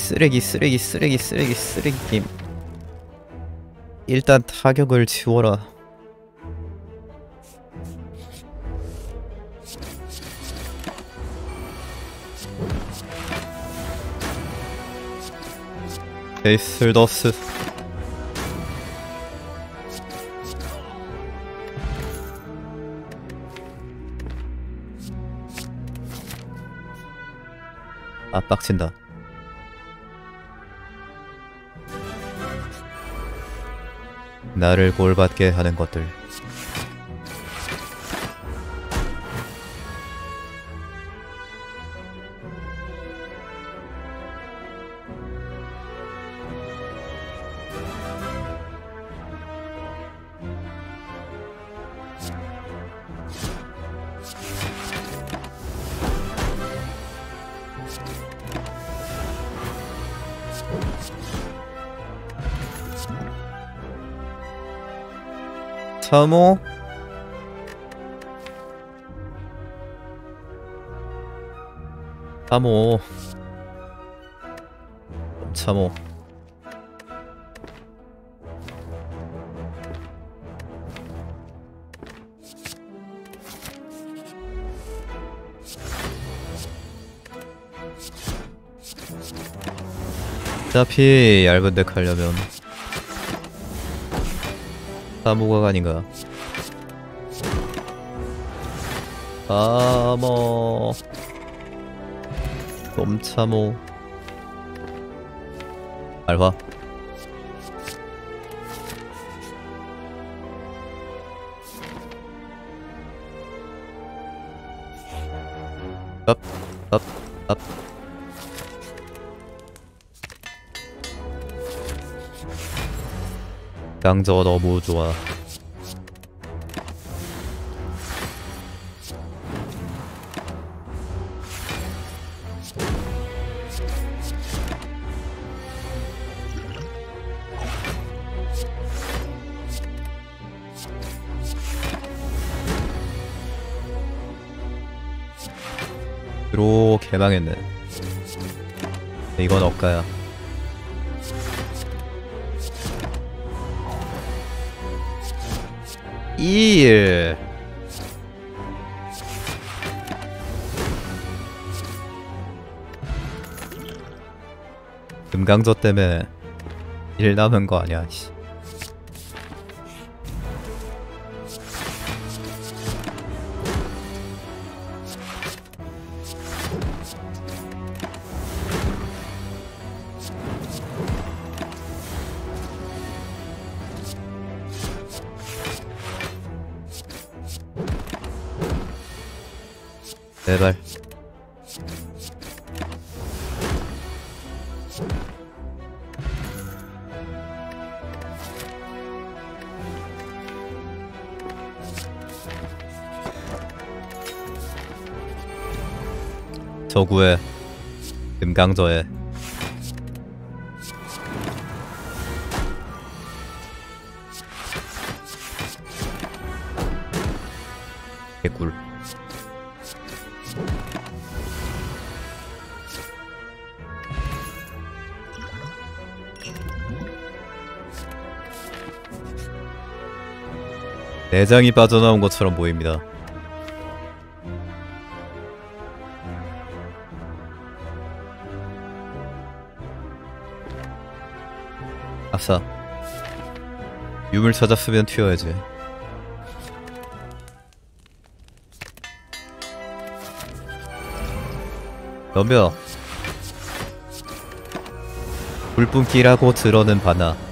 쓰레기 쓰레기 쓰레기 쓰레기 쓰레기임. 일단 타격을 치워라. 에이슬 더스. 아 빡친다 나를 골받게 하는 것들 참호 참호 참호 어차피 얇은 데 가려면 사무가 아닌가? 사모 꼼참호. 알화 강저 너무 좋아. 드로 개망했네. 이건 억가야. 일. 금강저 때문에 일 남은 거 아니야, 씨. 제발. 저구에 금강저에 내장이 빠져나온 것처럼 보입니다. 아싸. 유물 찾았으면 튀어야지. 덤벼. 불뿜기라고 들어는 바나.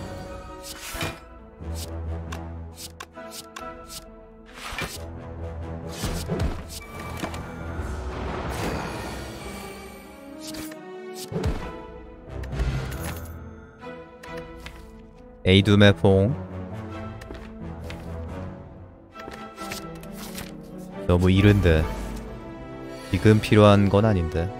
에이두메 퐁. 너무 이른데 지금 필요한 건 아닌데.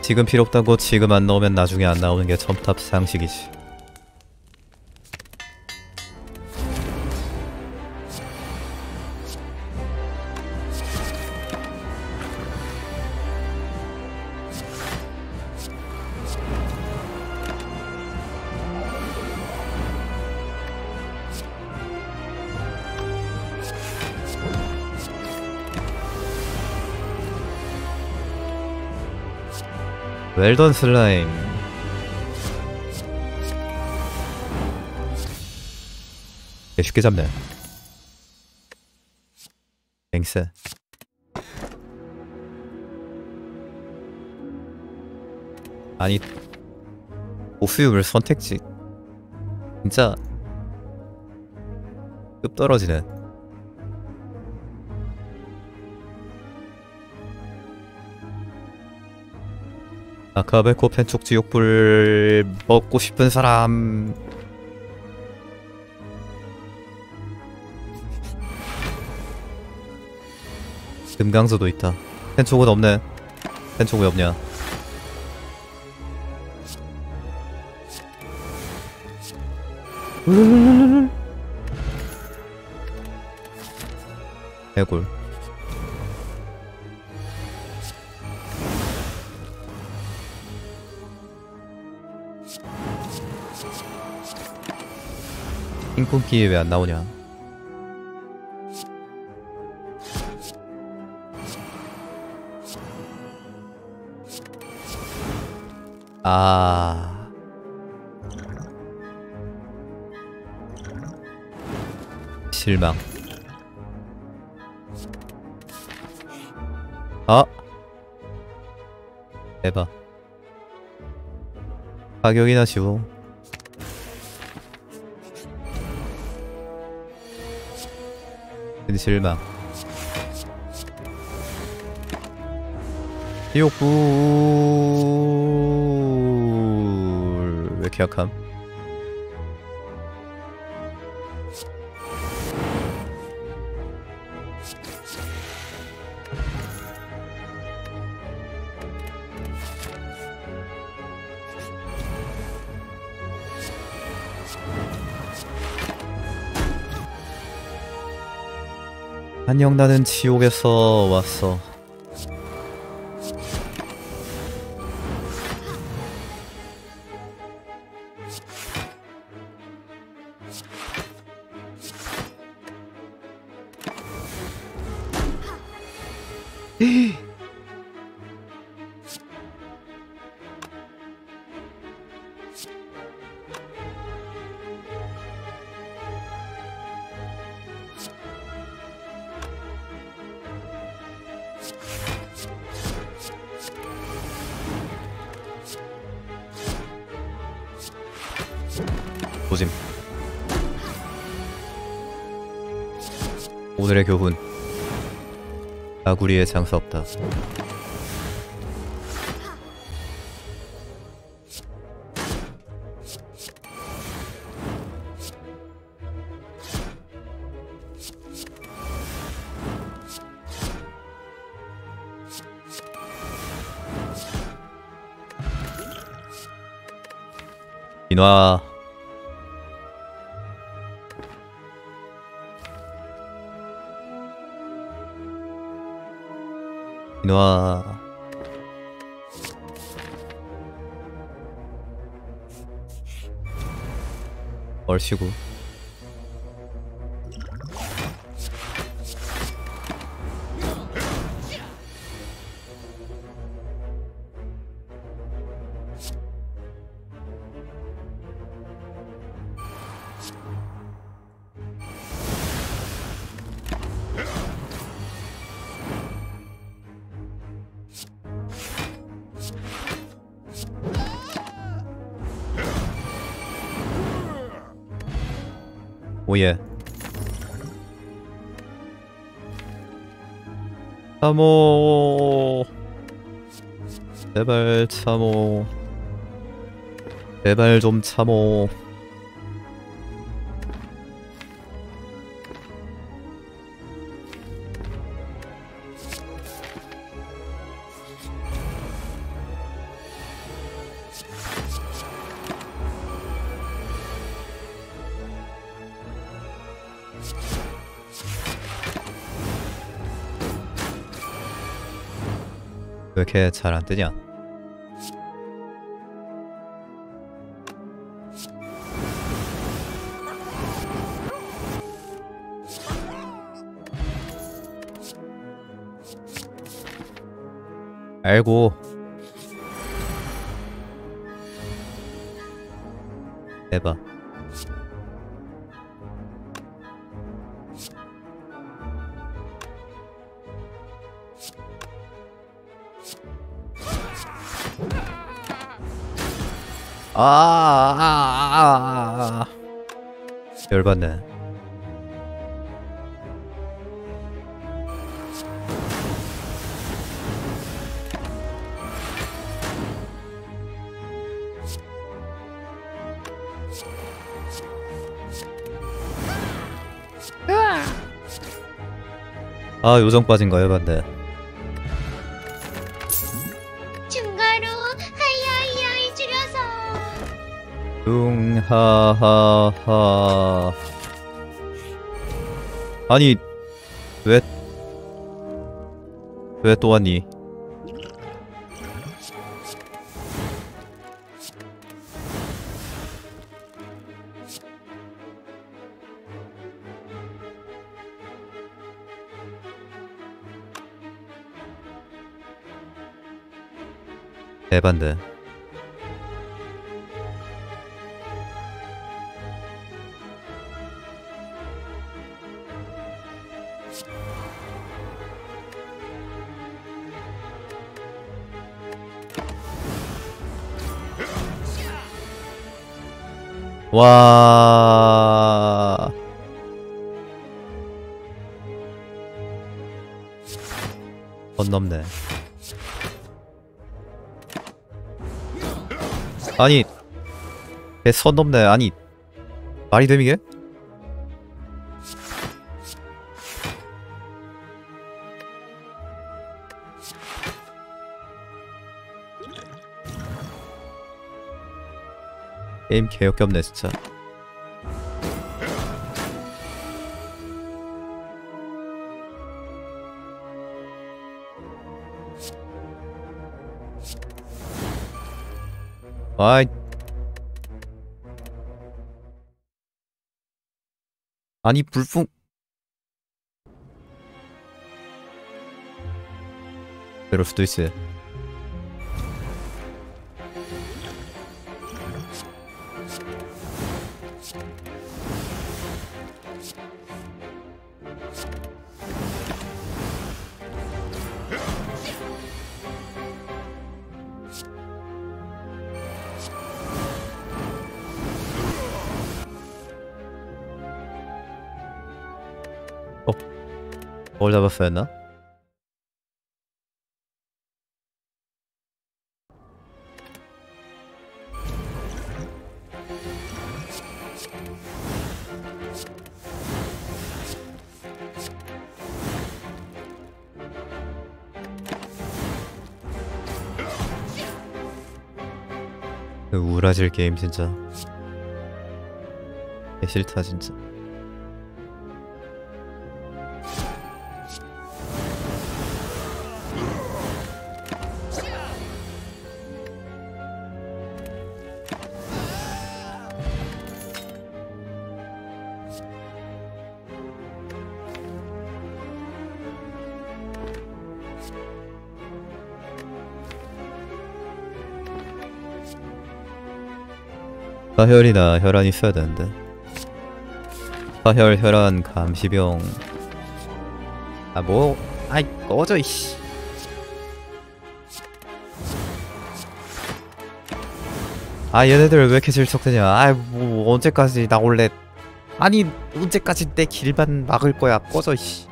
지금 필요 없다고 지금 안 넣으면 나중에 안 나오는 게 첨탑 상식이지 웰던 슬라임. 개 쉽게 잡네. 뱅스. 아니 보스유물 선택지. 진짜 급 떨어지네 아카베코 펜촉 지옥불 먹고 싶은 사람. 금강소도 있다. 펜촉은 없네. 펜촉 왜 없냐? 해골 핑퐁끼 왜안 나오냐? 아. 실망. 아 대박. 가격이나 쉬워 근데 실망 지옥불 왜 이렇게 약함? 안녕 나는 지옥에서 왔어 오늘의 교훈. 아구리에 장사 없다. 인화 인화 얼씨구 오예. 참호. 제발 참호. 제발 좀 참호 이렇게 잘 안 뜨냐? 알고 대박 아, 아, 아, 아, 아. 열받네. 아, 요정 빠진 거 열받네. 웅하하하 아니 왜 왜 또 왔니? 대반대 와. 선 넘네. 아니, 배선 넘네. 아니, 말이 됨 이게? 게임 개역겹네 진짜. 아이. 아니 불풍. 그럴 수도 있어. 뭘 잡았어야 했나? 그 우라질 게임 진짜 개 싫다 진짜 사혈이나 혈안 있어야 되는데. 사혈, 혈안, 감시병. 아 뭐 아이 꺼져 이씨. 아 얘네들 왜 이렇게 질척대냐? 아이 뭐 언제까지 나 원래? 아니 언제까지 내 길만 막을 거야? 꺼져 이씨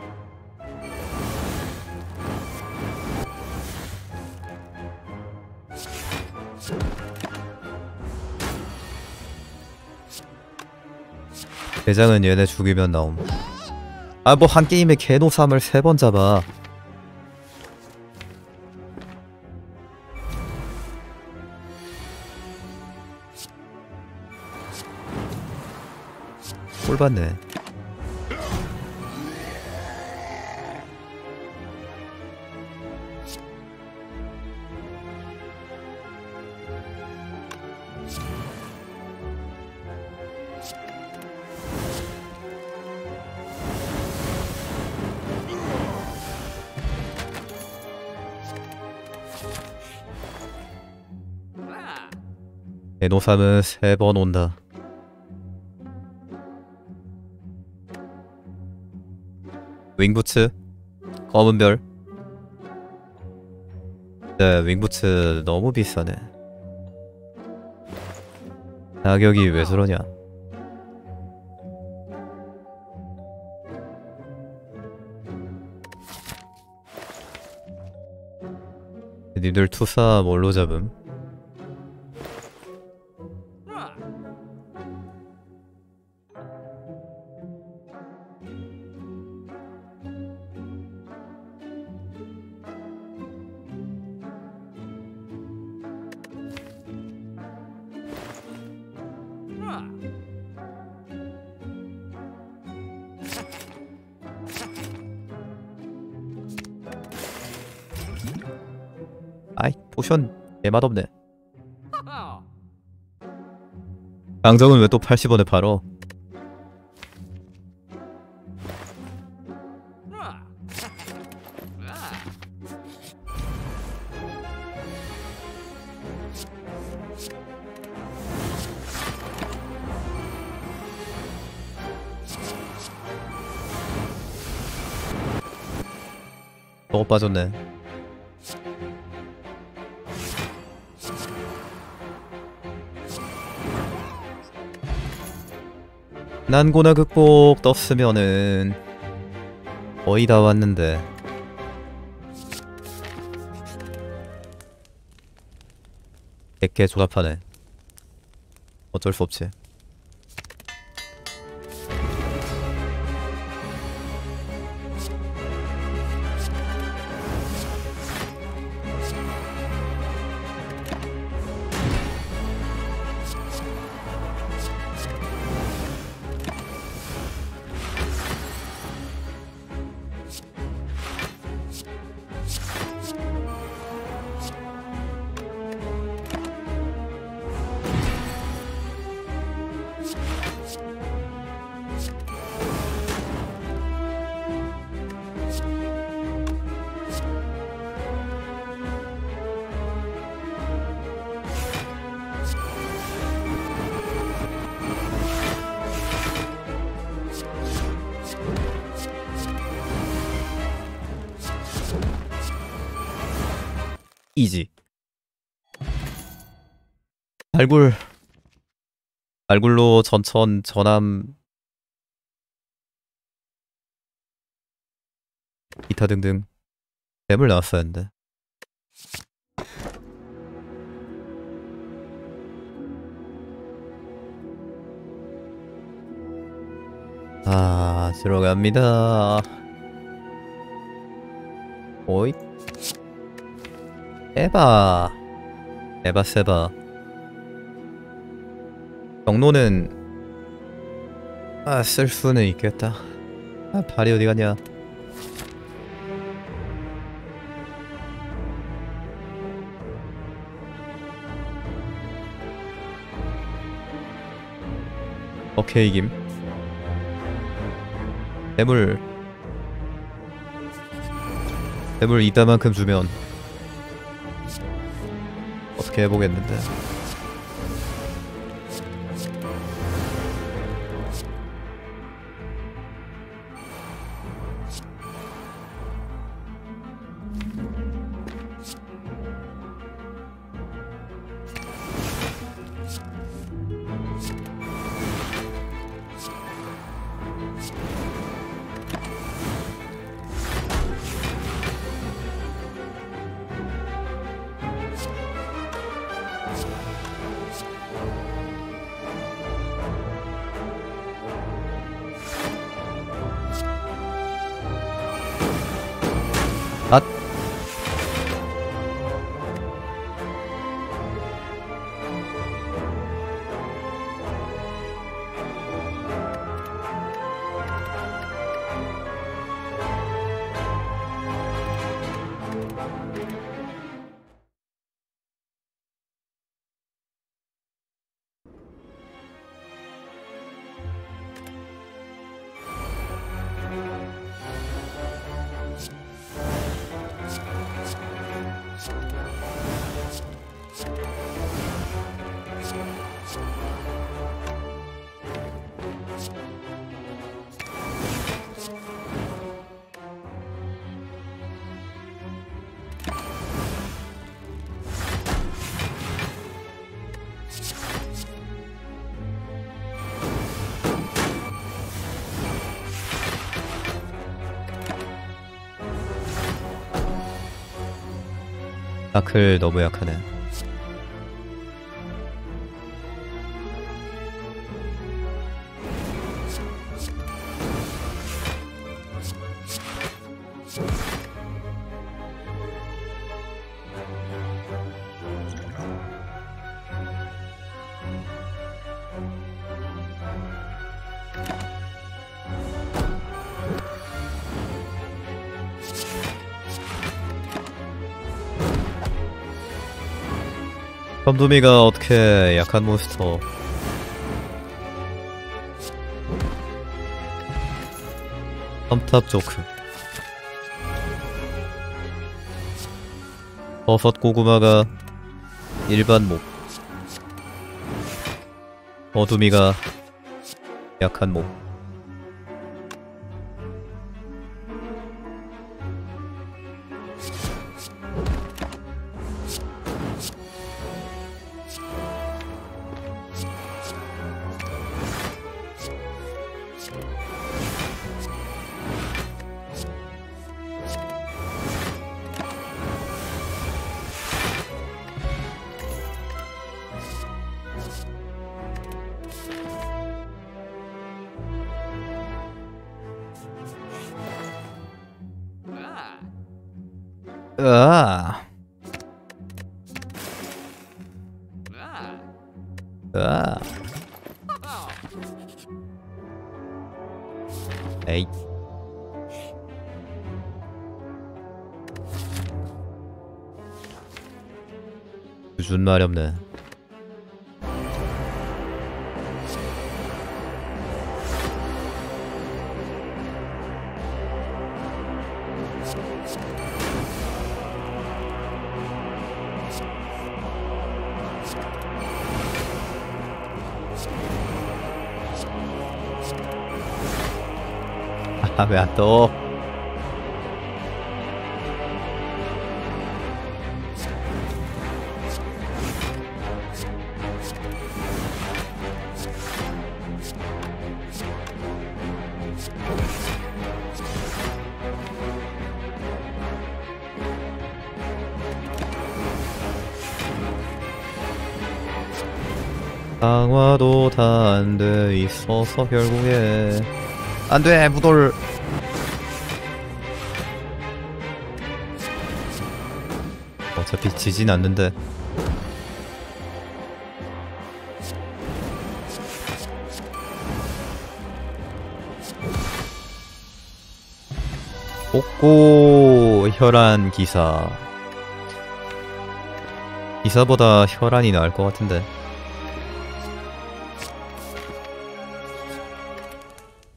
대장은 얘네 죽이면 나옴. 아 뭐 한 게임에 개노삼을 세 번 잡아. 꼴받네 개노삼은 세 번 온다. 윙부츠, 검은 별. 네, 윙부츠 너무 비싸네. 가격이 왜 저러냐. 니들 투사 뭘로 잡음? 포션 개맛없네 강정은 왜 또 80원에 팔어? 저거 빠졌네 난고나 극복 떴으면은 거의 다 왔는데. 백개 조합하네. 어쩔 수 없지 발굴로 전천 전함 기타 등등 뱀을 나왔어야 했는데. 아 들어갑니다. 오이 에바. 에바 세바 경로는 아 쓸 수는 있겠다. 아 발이 어디 갔냐? 오케이 김. 대물. 대물 이따만큼 주면 어떻게 해보겠는데 다클 너무 약하네. 덤도미가 어떻게 약한 몬스터? 험탑 조크. 버섯 고구마가 일반 목. 어둠이가 약한 목 으아 으아 에이. 무슨 말이 없네 왜 안 떠? 강화도 다 안 돼. 있어서 결국에 안돼. 무돌 어차피 지진 않는데. 복고 혈안 기사. 기사보다 혈안이 나을 것 같은데.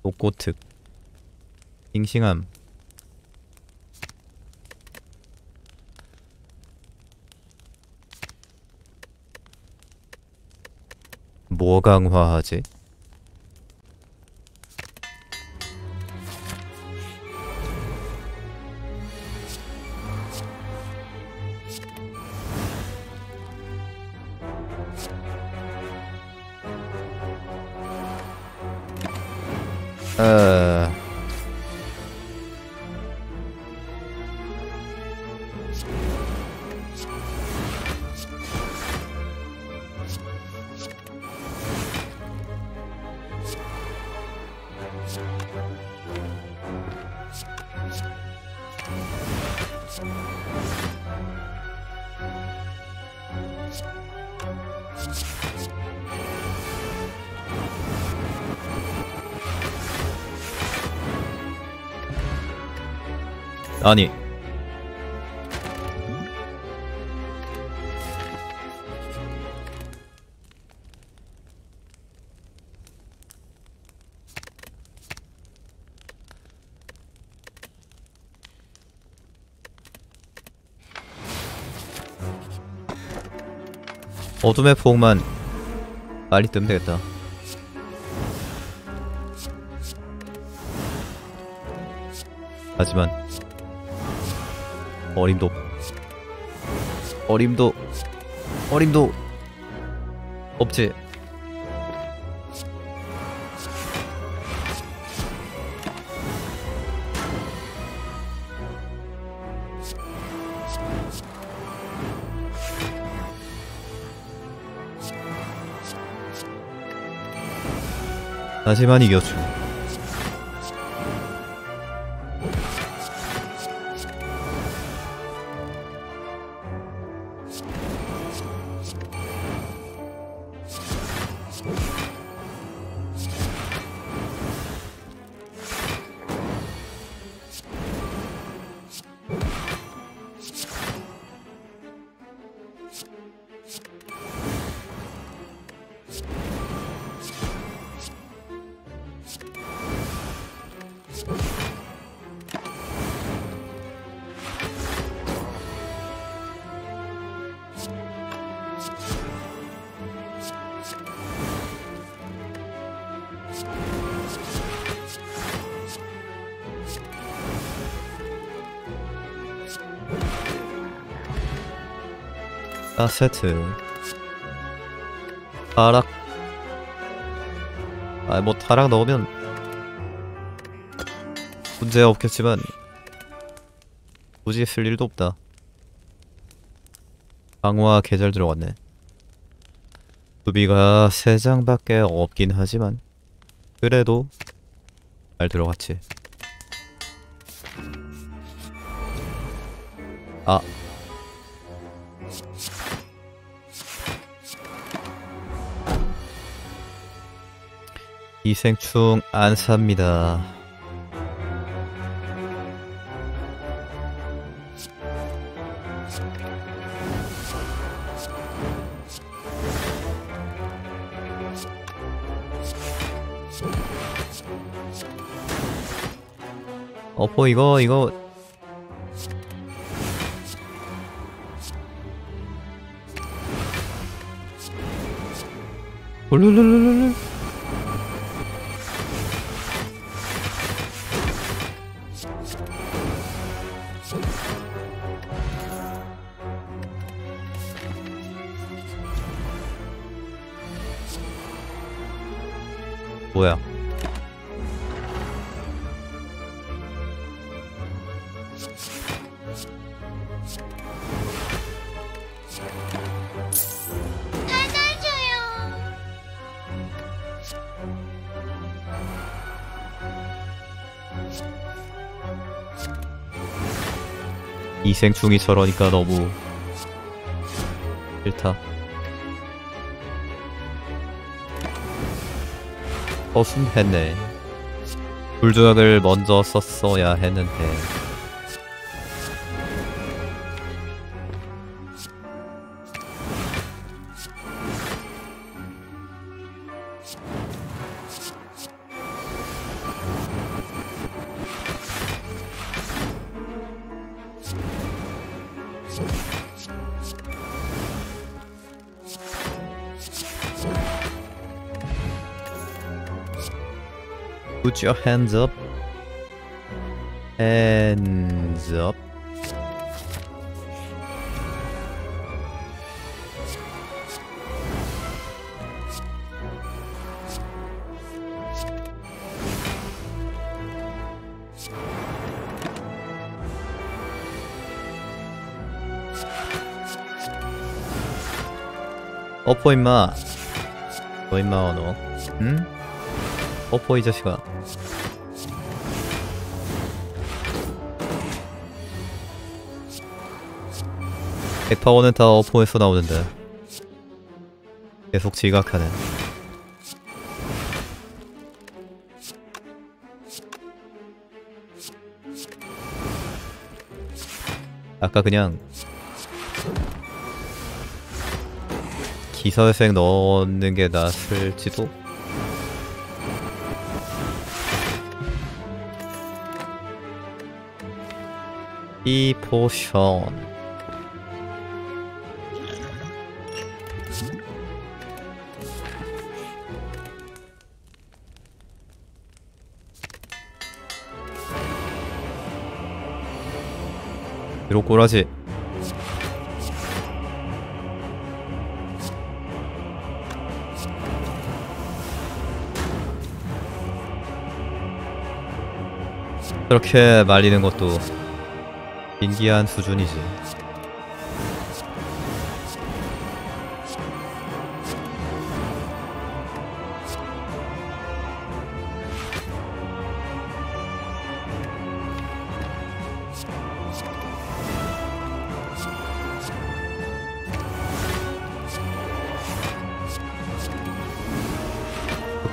복고특. 싱싱함 뭐 강화하지? 아니 어둠의 폭만 빨리 뜨면 되겠다. 하지만 어림도 어림도 어림도 없지 하지만. 아 세트. 타락. 아뭐 타락 넣으면 문제 없겠지만 굳이 쓸 일도 없다. 강화 계절 들어갔네. 수비가 3장밖에 없긴 하지만 그래도 잘 들어갔지. 아 기생충 안 삽니다. 어포 이거 이거 룰룰룰룰룰 이생충이 저러니까 너무 싫다. 허순했네. 불조약을 먼저 썼어야 했는데. Put your hands up. Hands up. 어퍼 임마 너 임마 너 응? 어퍼 이 자식아 백파워는 다 어퍼에서 나오는데 계속 지각하네. 아까 그냥 기사회생 넣는 게 낫을지도? 이 포션 이로 꼬라지 그렇게 말리는 것도 인기한 수준이지.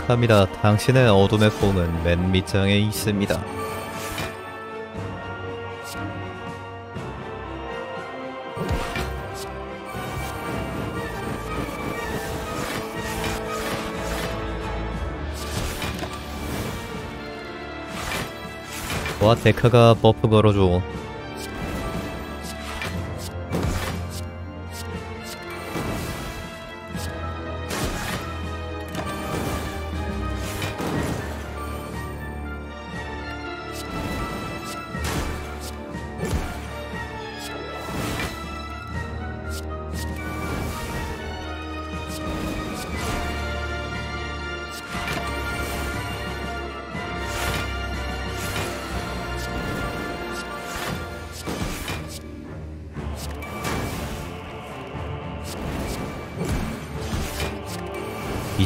축하합니다. 당신의 어둠의 뽕은 맨 밑장에 있습니다. 와 데카가 버프 걸어줘.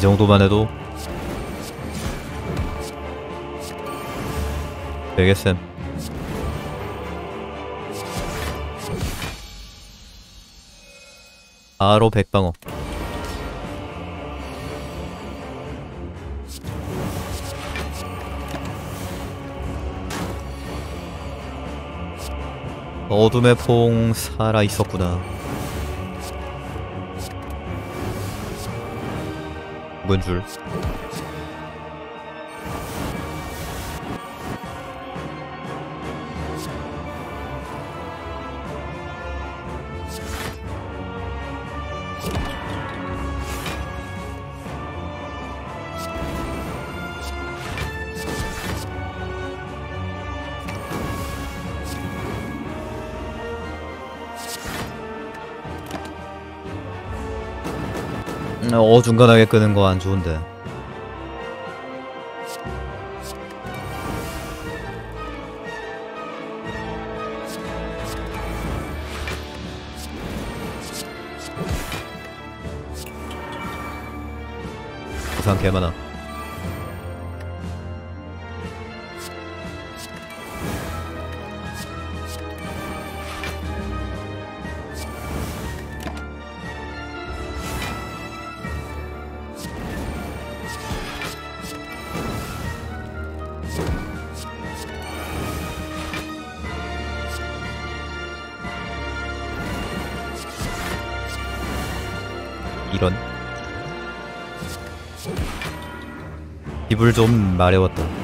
정도만 해도 되겠음. 바로 백방어. 어둠의 봉 살아 있었구나. bonne jeu. 어중간하게 끄는 거 안 좋은데. 부상 개 많아. 입을 좀 마려웠다.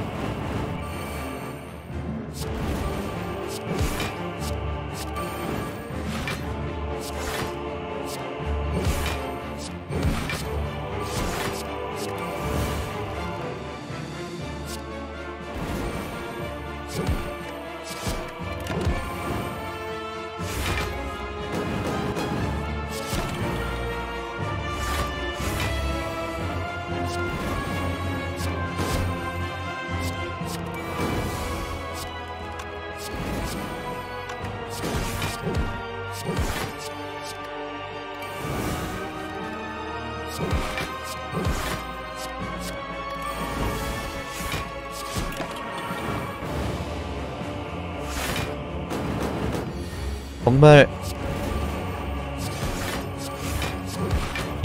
정말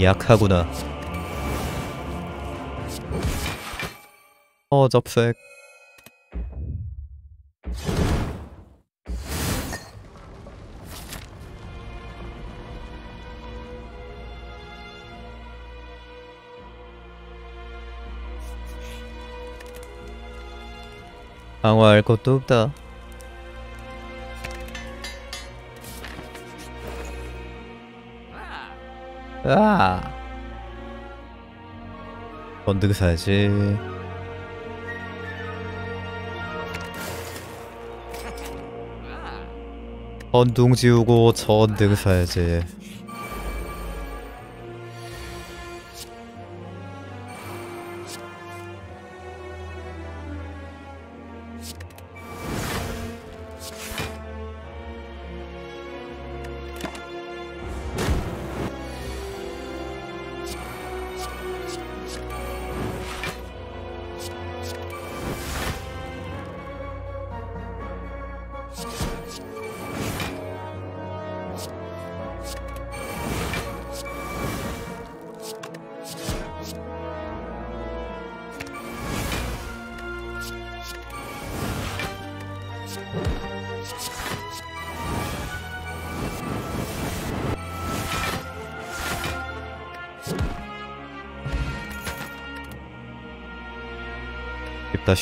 약하구나. 어 접색. 방어할 것도 없다. 아. 번득 사야지. 번둥 지우고 전등 사야지.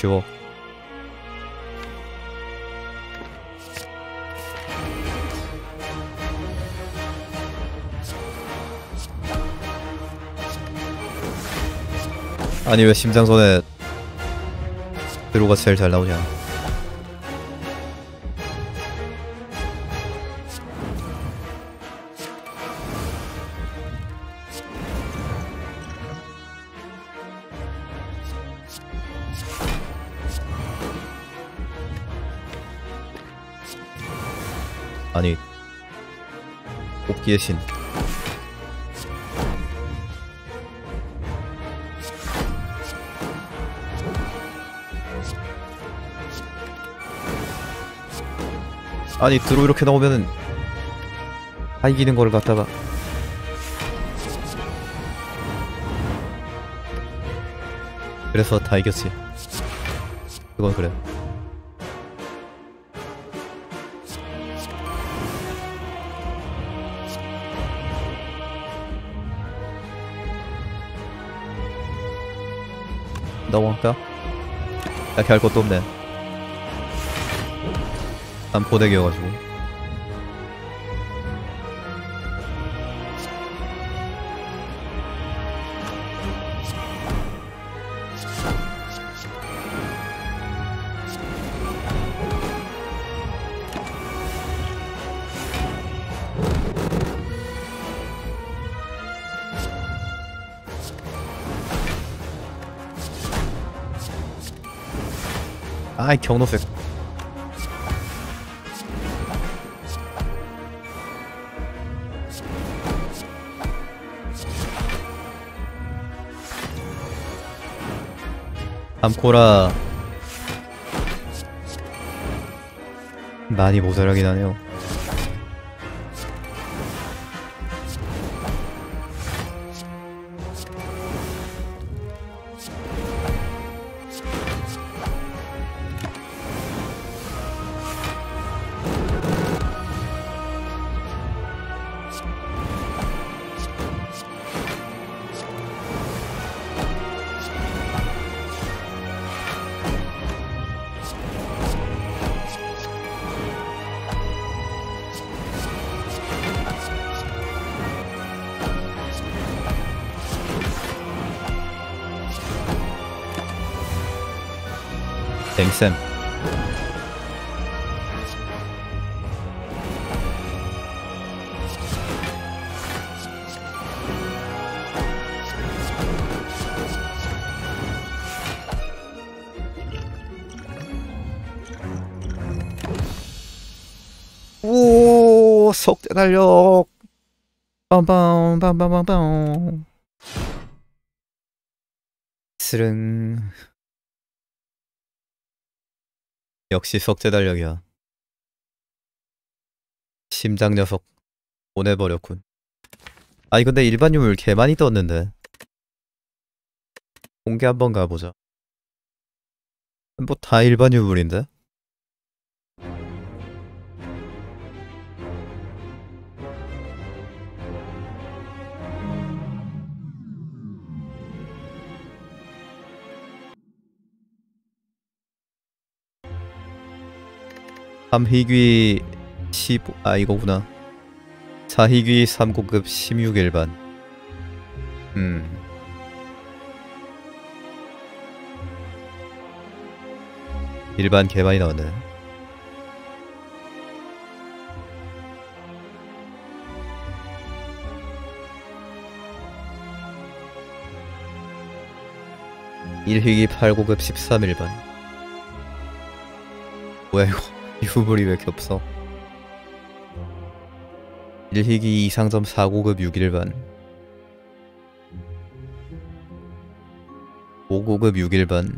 쉬워 아니 왜 심장선에 드로가 제일 잘 나오냐 뽑기의 신. 아니 드로 이렇게 나오면은 다 이기는 걸 갖다가. 그래서 다 이겼지. 그건 그래 넘어갈까? 딱히 할 것도 없네 난 보내기여가지고 아이 경로색. 암코라. 많이 모자라긴 하네요 오 석대 달력 빰빰 빰빰빰빰 스릉 역시 석재 달력이야. 심장 녀석 보내버렸군. 아니 근데 일반 유물 개 많이 떴는데. 공개 한번 가보자. 뭐 다 일반 유물인데? 삼희귀 15... 아 이거구나. 사희귀 3고급 16일반. 음. 일반 개 많이 나왔네. 일희귀 8고급 13일반. 뭐야 이거 유물이 왜 이렇게 없어? 1희기 이상점 4고급 6일반. 5고급 6일반.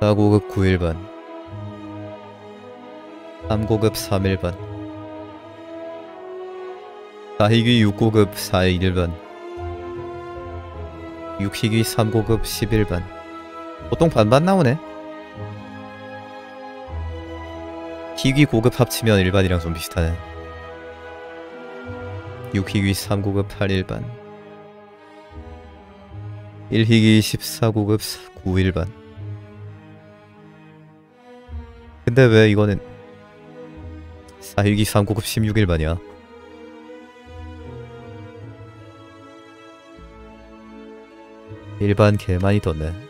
4고급 9일반. 3고급 3일반. 4희귀 6고급 4일반. 6희귀 3고급 11반 보통 반반 나오네. 희귀 고급 합치면 일반이랑 좀 비슷하네. 6희귀 3고급 8일반. 1희귀 14고급 9일반. 근데 왜 이거는 4희귀 3고급 16일반이야? 일반 개 많이 떴네.